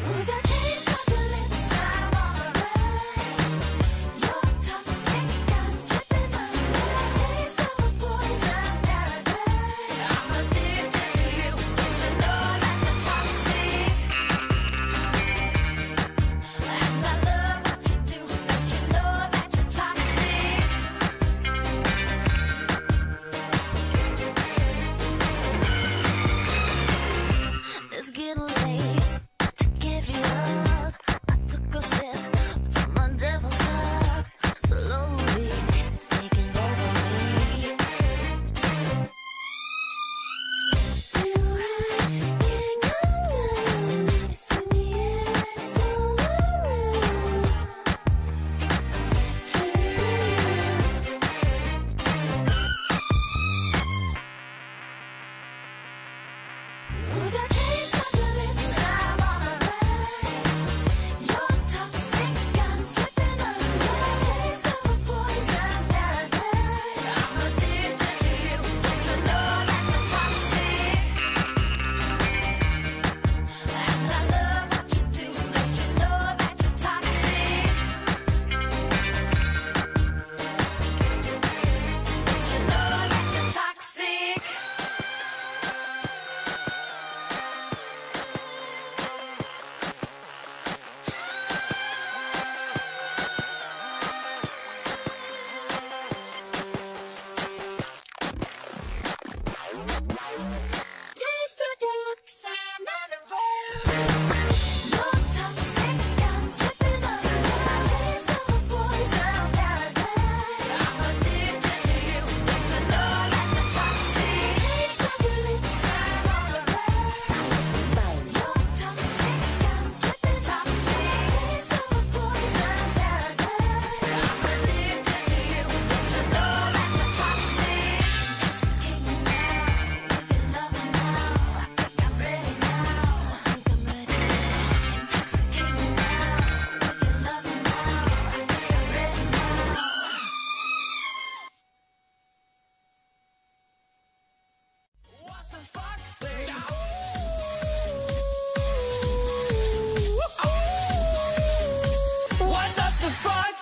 我的天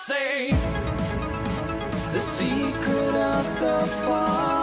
safe. The secret of the fall.